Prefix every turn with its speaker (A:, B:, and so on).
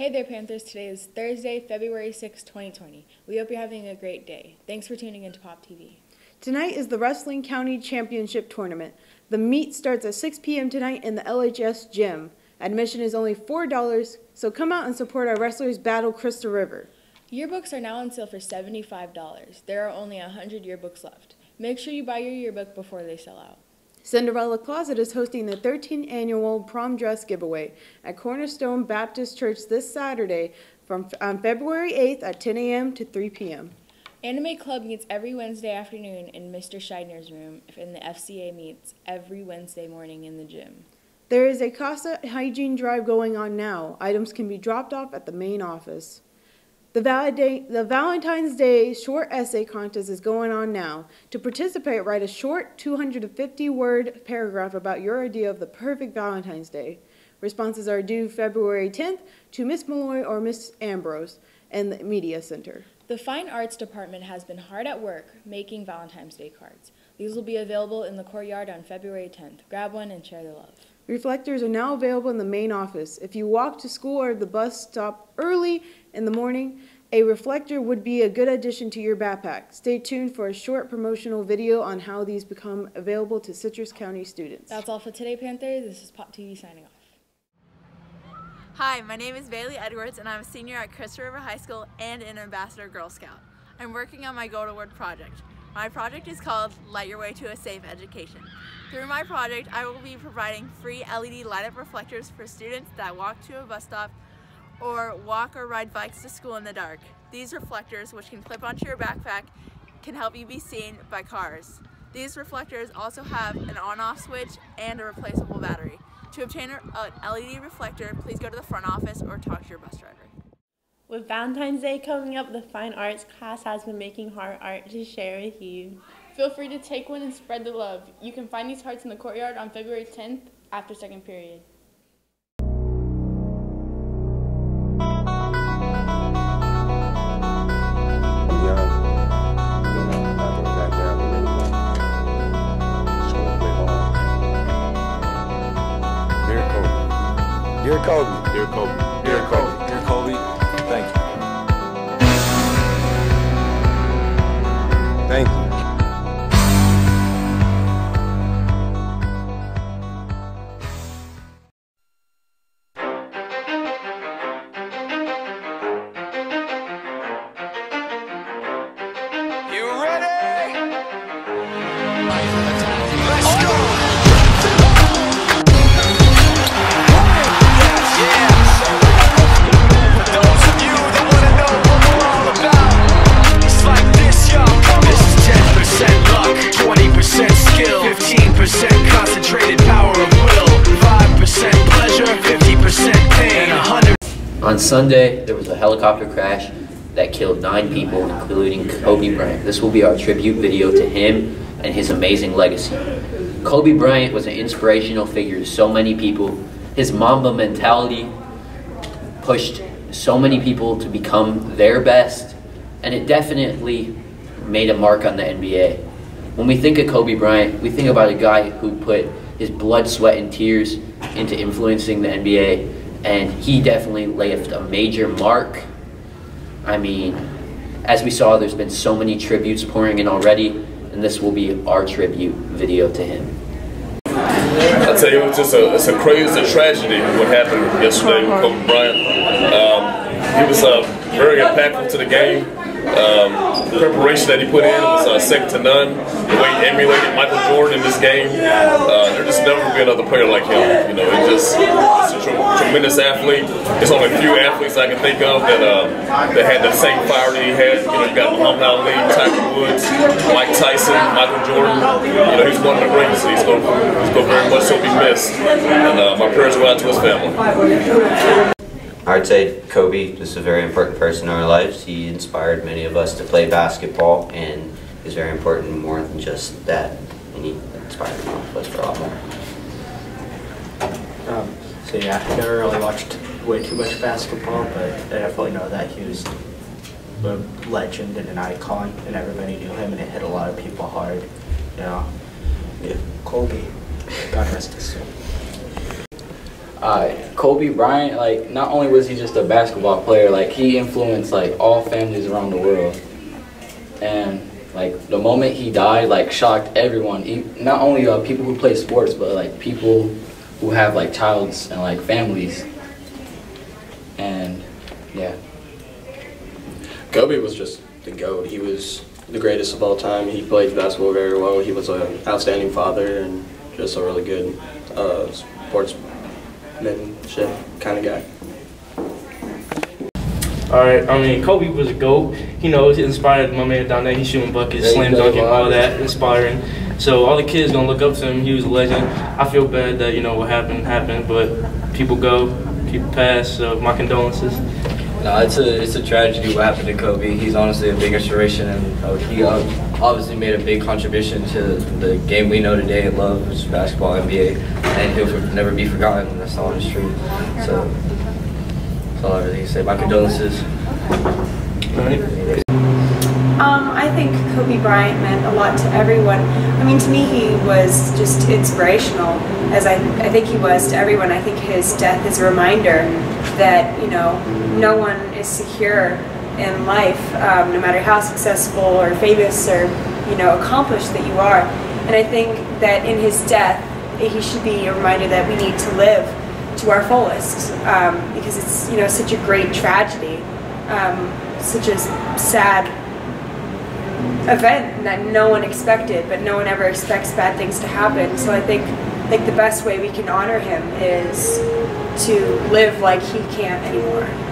A: Hey there, Panthers. Today is Thursday, February 6, 2020. We hope you're having a great day. Thanks for tuning into Pop TV.
B: Tonight is the Wrestling County Championship Tournament. The meet starts at 6 p.m. tonight in the LHS gym. Admission is only $4, so come out and support our wrestlers battle Crystal River.
A: Yearbooks are now on sale for $75. There are only 100 yearbooks left. Make sure you buy your yearbook before they sell out.
B: Cinderella Closet is hosting the 13th annual prom dress giveaway at Cornerstone Baptist Church this Saturday from on February 8th at 10 a.m. to 3 p.m.
A: Anime Club meets every Wednesday afternoon in Mr. Scheidner's room, and the FCA meets every Wednesday morning in the gym.
B: There is a CASA hygiene drive going on now. Items can be dropped off at the main office. The, valida- the Valentine's Day short essay contest is going on now. To participate, write a short 250 word paragraph about your idea of the perfect Valentine's Day. Responses are due February 10th to Miss Malloy or Miss Ambrose and the Media Center.
A: The Fine Arts Department has been hard at work making Valentine's Day cards. These will be available in the courtyard on February 10th. Grab one and share the love.
B: Reflectors are now available in the main office. If you walk to school or the bus stop early in the morning, a reflector would be a good addition to your backpack. Stay tuned for a short promotional video on how these become available to Citrus County students.
A: That's all for today, Panthers. This is Pop TV signing off.
C: Hi, my name is Bailey Edwards and I'm a senior at Crystal River High School and an Ambassador Girl Scout. I'm working on my Gold Award project. My project is called Light Your Way to a Safe Education. Through my project, I will be providing free LED light-up reflectors for students that walk to a bus stop or walk or ride bikes to school in the dark. These reflectors, which can clip onto your backpack, can help you be seen by cars. These reflectors also have an on-off switch and a replaceable battery. To obtain an LED reflector, please go to the front office or talk to your bus driver.
D: With Valentine's Day coming up, the Fine Arts class has been making heart art to share with you.
E: Feel free to take one and spread the love. You can find these hearts in the courtyard on February 10th after second period.
F: Dear Kobe.
G: Dear Kobe.
F: Dear Kobe.
H: On Sunday, there was a helicopter crash that killed nine people, including Kobe Bryant. This will be our tribute video to him and his amazing legacy. Kobe Bryant was an inspirational figure to so many people. His Mamba mentality pushed so many people to become their best, and it definitely made a mark on the NBA. When we think of Kobe Bryant, we think about a guy who put his blood, sweat, and tears into influencing the NBA, and he definitely left a major mark. I mean, as we saw, there's been so many tributes pouring in already, and this will be our tribute video to him.
G: I tell you, it's just a it's a crazy, tragedy what happened yesterday with Kobe Bryant. Um, he was uh, very impactful to the game. Um, preparation that he put in was uh, second to none. The way he emulated Michael Jordan in this game, uh, there just never will be another player like him. You know, he just he's a tre- tremendous athlete. There's only a few athletes I can think of that uh, that had the same fire that he had. You know, you got Muhammad Ali, Tiger Woods, Mike Tyson, Michael Jordan. You know, he's one of the greatest. He's going he's going very much so be missed. And uh, my prayers go out to his family.
I: I'd say Kobe is a very important person in our lives. He inspired many of us to play basketball and is very important more than just that. And he inspired all of us for a lot more.
J: Um, so yeah, I never really watched way too much basketball, but I definitely know that he was a legend and an icon, and everybody knew him, and it hit a lot of people hard. You know, yeah, Kobe, God rest his soul.
K: Uh, Kobe Bryant, like not only was he just a basketball player, like he influenced like all families around the world. And like the moment he died, like shocked everyone. He, not only uh, people who play sports, but like people who have like childs and like families. And yeah.
L: Kobe was just the GOAT. He was the greatest of all time. He played basketball very well. He was an outstanding father and just a really good uh, sportsmanship kind of guy.
M: All right, I mean, Kobe was a GOAT. You know, he inspired my man down there. He's shooting buckets,
K: Yeah,
M: slam dunking, all that, inspiring. So all the kids gonna look up to him. He was a legend. I feel bad that you know what happened happened, but people go, people pass. So my condolences.
N: No, it's a it's a tragedy what happened to Kobe. He's honestly a big inspiration, and uh, he uh, obviously made a big contribution to the game we know today and love, which is basketball, NBA, and he'll never be forgotten. That's the honest truth. So that's all I really say. My condolences.
O: Um, I think Kobe Bryant meant a lot to everyone. I mean, to me, he was just inspirational, as I, I think he was to everyone. I think his death is a reminder that, you know, no one is secure in life, um, no matter how successful or famous or, you know, accomplished that you are. And I think that in his death, he should be a reminder that we need to live to our fullest um, because it's, you know, such a great tragedy, um, such a sad event that no one expected, but no one ever expects bad things to happen. So I think like the best way we can honor him is to live like he can't anymore.